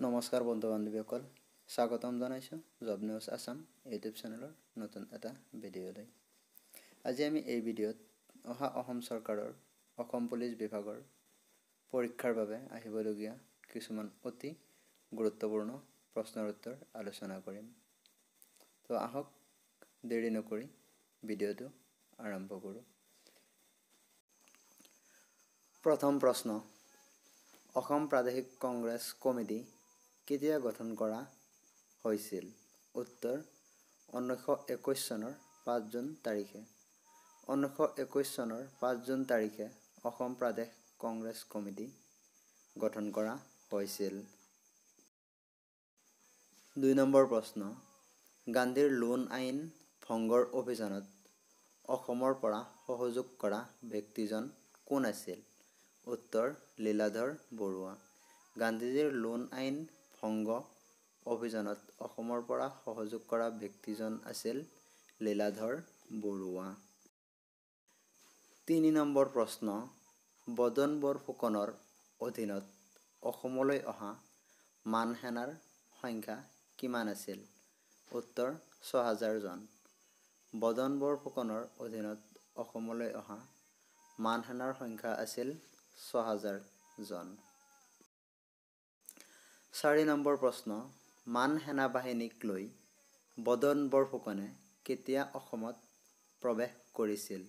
নমস্কাৰ বন্ধু বান্ধৱীসকল স্বাগতম জনাইছোঁ জব নিউজ আছাম ইউটিউব চেনেলৰ নতুন এটা ভিডিঅ'লৈ। আজি আমি এই ভিডিঅ'ত অহা অসম চৰকাৰৰ অসম পুলিচ বিভাগৰ পৰীক্ষাৰ বাবে আহিবলগীয়া কিছুমান অতি গুৰুত্বপূৰ্ণ প্ৰশ্নৰ উত্তৰ আলোচনা কৰিম। তো আহক দেৰি নকৰি ভিডিঅ'টো আৰম্ভ কৰোঁ। প্ৰথম প্ৰশ্ন অসম প্ৰাদেশিক কংগ্ৰেছ কমিটি কেতিয়া গঠন কৰা হৈছিল? উত্তৰ ঊনৈছশ একৈছ চনৰ পাঁচ জুন তাৰিখে। ঊনৈছশ একৈছ চনৰ পাঁচ জুন তাৰিখে অসম প্ৰদেশ কংগ্ৰেছ কমিটি গঠন কৰা হৈছিল। দুই নম্বৰ প্ৰশ্ন গান্ধীৰ লোণ আইন ভংগৰ অভিযানত অসমৰ পৰা সহযোগ কৰা ব্যক্তিজন কোন আছিল? উত্তৰ লীলাধৰ বৰুৱা। গান্ধীজীৰ লোণ আইন ভংগ অভিযানত অসমৰ পৰা সহযোগ কৰা ব্যক্তিজন আছিল লীলাধৰ বৰুৱা। তিনি নম্বৰ প্ৰশ্ন বদন বৰফুকনৰ অধীনত অসমলৈ অহা মান সেনাৰ সংখ্যা কিমান আছিল? উত্তৰ ছহাজাৰজন বদন বৰফুকনৰ অধীনত অসমলৈ অহা মান সেনাৰ সংখ্যা আছিল ছহাজাৰজন চাৰি নম্বৰ প্ৰশ্ন মান সেনা বাহিনীক লৈ বদন বৰফুকনে কেতিয়া অসমত প্ৰৱেশ কৰিছিল?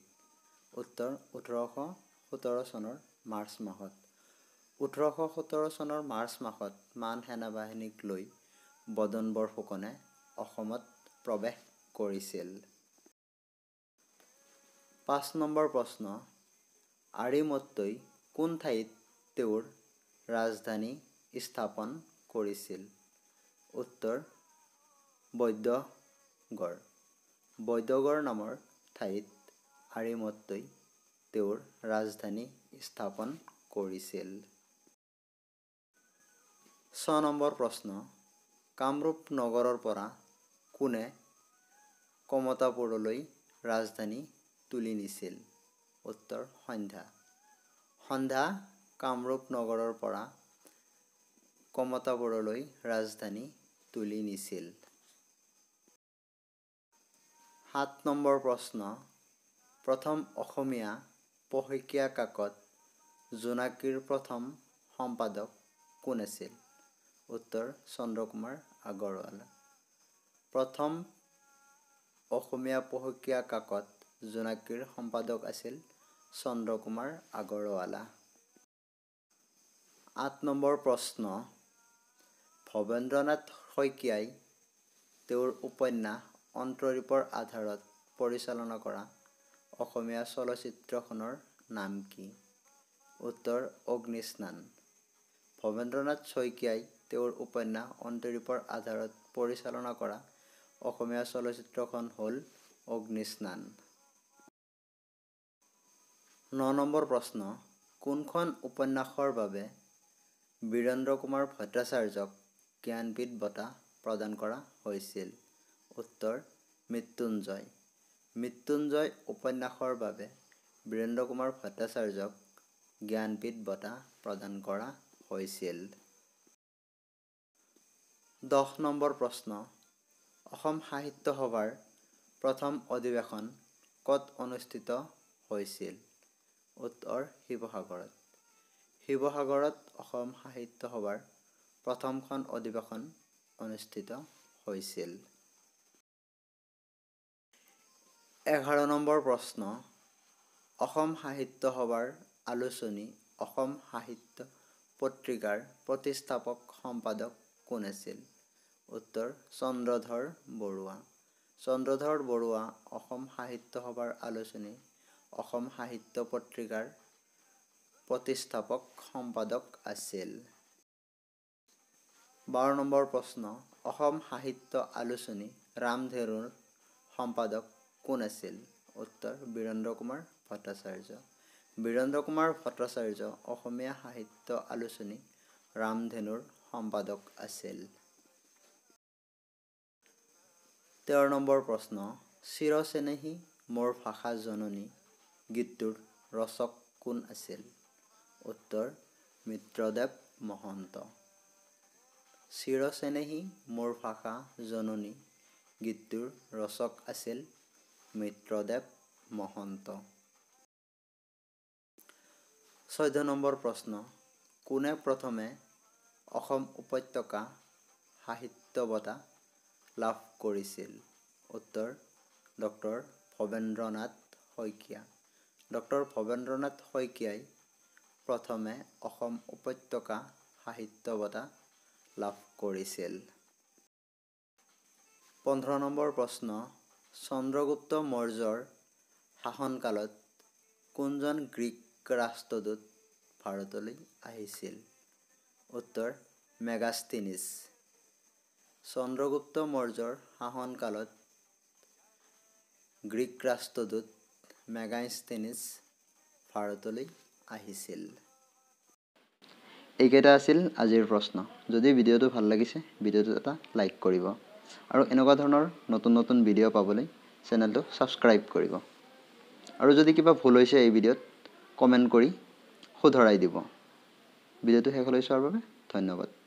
উত্তৰ ওঠৰশ সোতৰ চনৰ মাৰ্চ মাহত। ওঠৰশ সোতৰ চনৰ মাৰ্চ মাহত মান সেনা বাহিনীক লৈ বদন বৰফুকনে অসমত প্ৰৱেশ কৰিছিল। পাঁচ নম্বৰ প্ৰশ্ন আৰিমত্তই কোন ঠাইত তেওঁৰ ৰাজধানী স্থাপন কৰিছিল। উত্তৰ বৈদ্যগড়। বৈদ্যগড় নামৰ ঠাইত আৰিমত্তই তেওঁৰ ৰাজধানী স্থাপন কৰিছিল। ছ নম্বৰ প্ৰশ্ন কামৰূপ নগৰৰ পৰা কোনে কমতাপুৰলৈ ৰাজধানী তুলি নিছিল? উত্তৰ সন্ধ্যা। সন্ধ্যা কামৰূপ নগৰৰ পৰা কমতাপুৰলৈ ৰাজধানী তুলি নিছিল। সাত নম্বৰ প্ৰশ্ন প্ৰথম অসমীয়া পষেকীয়া কাকত জোনাকীৰ প্ৰথম সম্পাদক কোন আছিল? উত্তৰ চন্দ্ৰকুমাৰ আগৰৱালা। প্ৰথম অসমীয়া পষেকীয়া কাকত জোনাকীৰ সম্পাদক আছিল চন্দ্ৰকুমাৰ আগৰৱালা। আঠ নম্বৰ প্ৰশ্ন ভৱেন্দ্ৰনাথ শইকীয়াই তেওঁৰ উপন্যাস অন্তৰীপৰ আধাৰত পৰিচালনা কৰা অসমীয়া চলচ্চিত্ৰখনৰ নাম কি? উত্তৰ অগ্নিস্নান। ভৱেন্দ্ৰনাথ শইকীয়াই তেওঁৰ উপন্যাস অন্তৰীপৰ আধাৰত পৰিচালনা কৰা অসমীয়া চলচ্চিত্ৰখন হ'ল অগ্নিস্নান। ন নম্বৰ প্ৰশ্ন কোনখন উপন্যাসৰ বাবে বীৰেন্দ্ৰ কুমাৰ ভট্টাচাৰ্যক জ্ঞানপীঠ বঁটা প্ৰদান কৰা হৈছিল। উত্তৰ মৃত্যুঞ্জয়। মৃত্যুঞ্জয় উপন্যাসৰ বাবে বীৰেন্দ্ৰ কুমাৰ ভট্টাচাৰ্যক জ্ঞানপীঠ বঁটা প্ৰদান কৰা হৈছিল। দহ নম্বৰ প্ৰশ্ন। অসম সাহিত্য সভাৰ প্ৰথম অধিৱেশন ক'ত অনুষ্ঠিত হৈছিল? উত্তৰ শিৱসাগৰত। শিৱসাগৰত অসম সাহিত্য সভাৰ প্ৰথমখন অধিৱেশন অনুষ্ঠিত হৈছিল। এঘাৰ নম্বৰ প্ৰশ্ন। অসম সাহিত্য সভাৰ আলোচনী অসম সাহিত্য পত্ৰিকাৰ প্ৰতিষ্ঠাপক সম্পাদক কোন আছিল? উত্তৰ চন্দ্ৰধৰ বৰুৱা। চন্দ্ৰধৰ বৰুৱা অসম সাহিত্য সভাৰ আলোচনী অসম সাহিত্য পত্ৰিকাৰ প্ৰতিষ্ঠাপক সম্পাদক আছিল। বাৰ নম্বৰ প্ৰশ্ন অসম সাহিত্য আলোচনী ৰামধেনুৰ সম্পাদক কোন আছিল? উত্তৰ বীৰেন্দ্ৰ কুমাৰ ভট্টাচাৰ্য। বীৰেন্দ্ৰ কুমাৰ ভট্টাচাৰ্য অসমীয়া সাহিত্য আলোচনী ৰামধেনুৰ সম্পাদক আছিল। তেৰ নম্বৰ প্ৰশ্ন চিৰচেনেহী মোৰ ভাষা জননী গীতটোৰ ৰচক কোন আছিল? উত্তৰ মিত্ৰদেৱ মহন্ত। চিৰচেনেহী মোৰ ভাষা জননী। গীতটোৰ ৰচক আছিল মিত্ৰদেৱ মহন্ত। চৈধ্য নম্বৰ প্ৰশ্ন কোনে প্ৰথমে অসম উপত্যকা সাহিত্য বঁটা লাভ কৰিছিল? উত্তৰ ডক্টৰ ভৱেন্দ্ৰনাথ শইকীয়া। ডক্টৰ ভৱেন্দ্ৰনাথ শইকীয়াই প্ৰথমে অসম উপত্যকা সাহিত্য বঁটা লাভ কৰিছিল। পোন্ধৰ নম্বৰ প্ৰশ্ন চন্দ্ৰগুপ্ত মৌৰ্যৰ শাসনকালত কোনজন গ্ৰীক ৰাষ্ট্ৰদূত ভাৰতলৈ আহিছিল? উত্তৰ মেগাষ্টিনিছ চন্দ্ৰগুপ্ত মৌৰ্যৰ শাসনকালত গ্ৰীক ৰাষ্ট্ৰদূত মেগাষ্টিনিছ ভাৰতলৈ আহিছিল। এইকেইটা আছিল আজিৰ প্ৰশ্ন। যদি ভিডিঅ'টো ভাল লাগিছে ভিডিঅ'টোত এটা লাইক কৰিব। আৰু এনেকুৱা ধৰণৰ নতুন নতুন ভিডিঅ' পাবলৈ চেনেলটো ছাবস্ক্ৰাইব কৰিব। আৰু যদি কিবা ভুল হৈছে এই ভিডিঅ'ত কমেণ্ট কৰি শুধৰাই দিব। ভিডিঅ'টো শেষলৈ চোৱাৰ বাবে ধন্যবাদ।